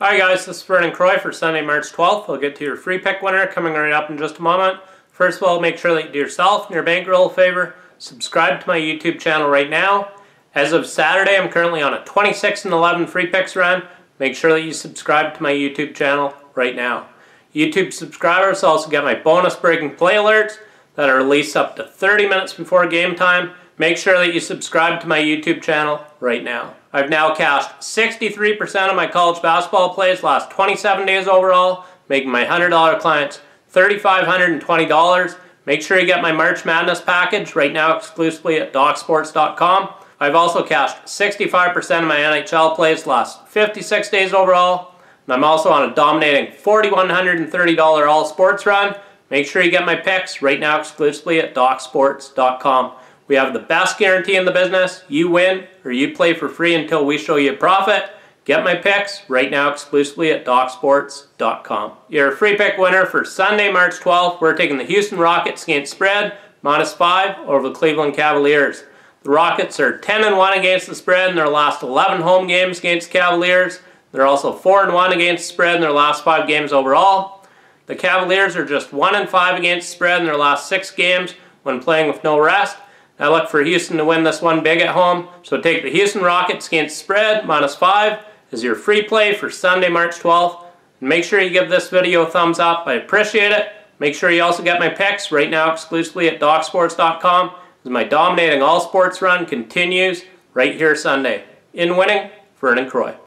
Hi guys, this is Vernon Croy for Sunday, March 12th. I'll get to your free pick winner coming right up in just a moment. First of all, make sure that you do yourself and your bankroll a favor. Subscribe to my YouTube channel right now. As of Saturday, I'm currently on a 26 and 11 free picks run. Make sure that you subscribe to my YouTube channel right now. YouTube subscribers also get my bonus breaking play alerts that are released up to 30 minutes before game time. Make sure that you subscribe to my YouTube channel right now. I've now cashed 63% of my college basketball plays last 27 days overall, making my $100 clients $3,520. Make sure you get my March Madness package right now exclusively at DocSports.com. I've also cashed 65% of my NHL plays last 56 days overall. And I'm also on a dominating $4,130 all sports run. Make sure you get my picks right now exclusively at DocSports.com. We have the best guarantee in the business. You win or you play for free until we show you a profit. Get my picks right now exclusively at DocSports.com. Your free pick winner for Sunday, March 12th, we're taking the Houston Rockets against spread, minus 5 over the Cleveland Cavaliers. The Rockets are 10 and 1 against the spread in their last 11 home games against Cavaliers. They're also 4 and 1 against the spread in their last 5 games overall. The Cavaliers are just 1 and 5 against the spread in their last 6 games when playing with no rest. I look for Houston to win this one big at home, so take the Houston Rockets against spread, minus 5, as your free play for Sunday, March 12th. And make sure you give this video a thumbs up. I appreciate it. Make sure you also get my picks right now exclusively at DocSports.com as my dominating all sports run continues right here Sunday. In winning, Vernon Croy.